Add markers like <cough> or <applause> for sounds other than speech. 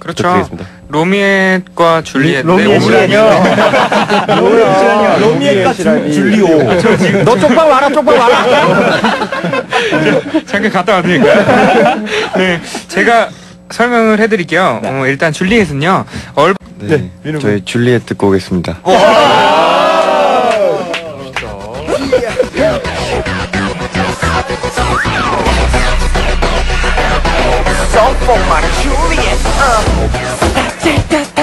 그렇죠. 로미엣과 줄리엣. 네, <laughs> 로미엣이요. 로미엣과 줄리오. 너 쪽박 와라, 쪽박 와라. <laughs> 잠깐 갔다 와도 될까요? <laughs> 네, 제가 설명을 해드릴게요. 네. 어, 일단 줄리엣은요. 얼... 네, 네 민우 저희 줄리엣 듣고 오겠습니다. 성폭만은 curious. Uh.